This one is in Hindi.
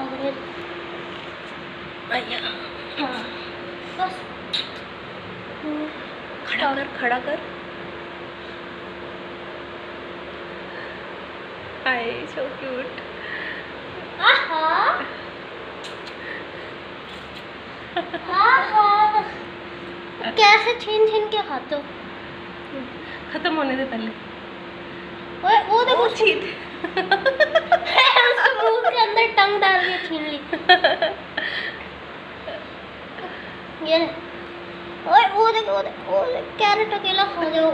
हाँ बस खड़ा कर। खड़ा कर हाय सो क्यूट कैसे छीन छीन के खाते हो? खत्म होने से पहले। ओए वो देखो। छीन ये और वो देखो वो कैरेट अकेला खा जाओ।